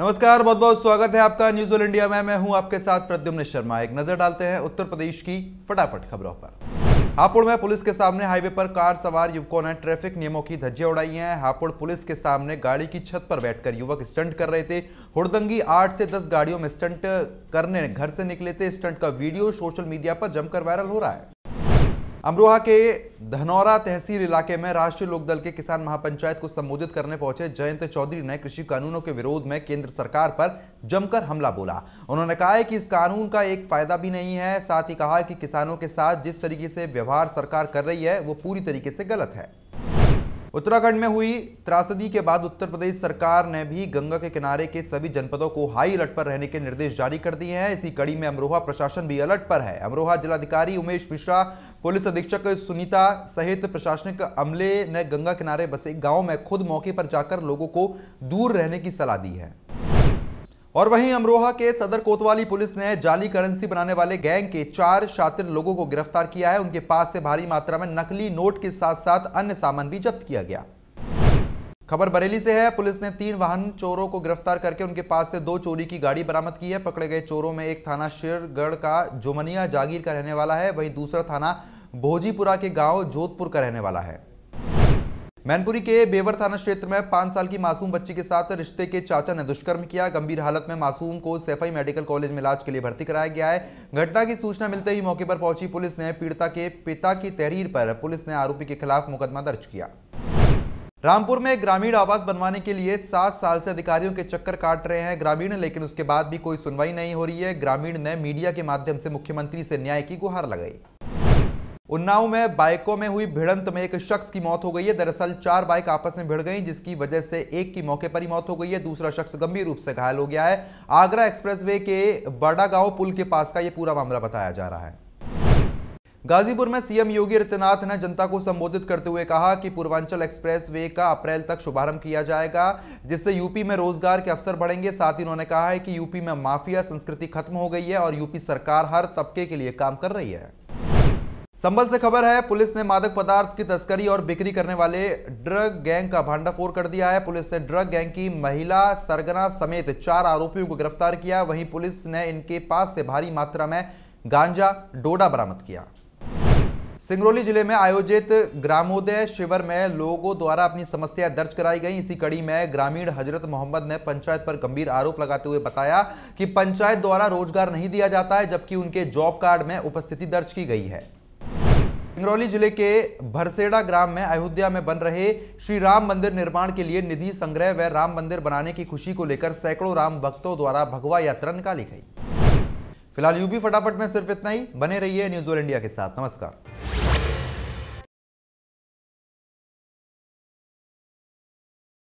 नमस्कार बहुत बहुत स्वागत है आपका न्यूज़ ऑल इंडिया में। मैं हूँ आपके साथ प्रद्युम्न शर्मा। एक नज़र डालते हैं उत्तर प्रदेश की फटाफट खबरों पर। हापुड़ में पुलिस के सामने हाईवे पर कार सवार युवकों ने ट्रैफ़िक नियमों की धज्जियाँ उड़ाई हैं। हापुड़ पुलिस के सामने गाड़ी की छत पर बैठकर युवक स्टंट कर रहे थे। हुड़दंगी आठ से दस गाड़ियों में स्टंट करने घर से निकले थे। स्टंट का वीडियो सोशल मीडिया पर जमकर वायरल हो रहा है। अमरोहा के धनौरा तहसील इलाके में राष्ट्रीय लोकदल के किसान महापंचायत को संबोधित करने पहुँचे जयंत चौधरी ने कृषि कानूनों के विरोध में केंद्र सरकार पर जमकर हमला बोला। उन्होंने कहा कि इस कानून का एक फ़ायदा भी नहीं है, साथ ही कहा कि किसानों के साथ जिस तरीके से व्यवहार सरकार कर रही है, वो पूरी तरीके से गलत है। उत्तराखंड में हुई त्रासदी के बाद उत्तर प्रदेश सरकार ने भी गंगा के किनारे के सभी जनपदों को हाई अलर्ट पर रहने के निर्देश जारी कर दिए हैं। इसी कड़ी में अमरोहा प्रशासन भी अलर्ट पर है। अमरोहा जिलाधिकारी उमेश मिश्रा, पुलिस अधीक्षक सुनीता सहित प्रशासनिक अमले ने गंगा किनारे बसे गाँव में खुद मौके पर जाकर लोगों को दूर रहने की सलाह दी है। और वहीं अमरोहा के सदर कोतवाली पुलिस ने जाली करेंसी बनाने वाले गैंग के चार शातिर लोगों को गिरफ़्तार किया है। उनके पास से भारी मात्रा में नकली नोट के साथ साथ अन्य सामान भी जब्त किया गया। खबर बरेली से है, पुलिस ने तीन वाहन चोरों को गिरफ़्तार करके उनके पास से दो चोरी की गाड़ी बरामद की है। पकड़े गए चोरों में एक थाना शेरगढ़ का जोमनिया जागीर का रहने वाला है। वहीं दूसरा थाना भोजीपुरा के गाँव जोधपुर का रहने वाला है। मैनपुरी के बेवर थाना क्षेत्र में पाँच साल की मासूम बच्ची के साथ रिश्ते के चाचा ने दुष्कर्म किया। गंभीर हालत में मासूम को सैफई मेडिकल कॉलेज में इलाज के लिए भर्ती कराया गया है। घटना की सूचना मिलते ही मौके पर पहुँची पुलिस ने पीड़िता के पिता की तहरीर पर पुलिस ने आरोपी के खिलाफ मुकदमा दर्ज किया। रामपुर में ग्रामीण आवास बनवाने के लिए सात साल से अधिकारियों के चक्कर काट रहे हैं ग्रामीण, लेकिन उसके बाद भी कोई सुनवाई नहीं हो रही है। ग्रामीण ने मीडिया के माध्यम से मुख्यमंत्री से न्याय की गुहार लगाई। उन्नाव में बाइकों में हुई भिड़ंत में एक शख्स की मौत हो गई है। दरअसल चार बाइक आपस में भिड़ गई, जिसकी वजह से एक की मौके पर ही मौत हो गई है। दूसरा शख्स गंभीर रूप से घायल हो गया है। आगरा एक्सप्रेसवे के बड़ा गाँव पुल के पास का यह पूरा मामला बताया जा रहा है। गाजीपुर में सीएम योगी आदित्यनाथ ने जनता को संबोधित करते हुए कहा कि पूर्वांचल एक्सप्रेस वे का अप्रैल तक शुभारंभ किया जाएगा, जिससे यूपी में रोज़गार के अवसर बढ़ेंगे। साथ ही उन्होंने कहा है कि यूपी में माफिया संस्कृति खत्म हो गई है और यूपी सरकार हर तबके के लिए काम कर रही है। संबल से खबर है, पुलिस ने मादक पदार्थ की तस्करी और बिक्री करने वाले ड्रग गैंग का भांडाफोड़ कर दिया है। पुलिस ने ड्रग गैंग की महिला सरगना समेत चार आरोपियों को गिरफ़्तार किया वहीं पुलिस ने इनके पास से भारी मात्रा में गांजा डोडा बरामद किया। सिंगरौली ज़िले में आयोजित ग्रामोदय शिविर में लोगों द्वारा अपनी समस्याएँ दर्ज कराई गई। इसी कड़ी में ग्रामीण हज़रत मोहम्मद ने पंचायत पर गंभीर आरोप लगाते हुए बताया कि पंचायत द्वारा रोज़गार नहीं दिया जाता है, जबकि उनके जॉब कार्ड में उपस्थिति दर्ज की गई है। सिंगरौली ज़िले के भरसेड़ा ग्राम में अयोध्या में बन रहे श्री राम मंदिर निर्माण के लिए निधि संग्रह व राम मंदिर बनाने की खुशी को लेकर सैकड़ों राम भक्तों द्वारा भगवा यात्रा निकाली गई। फ़िलहाल यूपी फटाफट में सिर्फ़ इतना ही। बने रहिए न्यूज़ ऑल इंडिया के साथ। नमस्कार।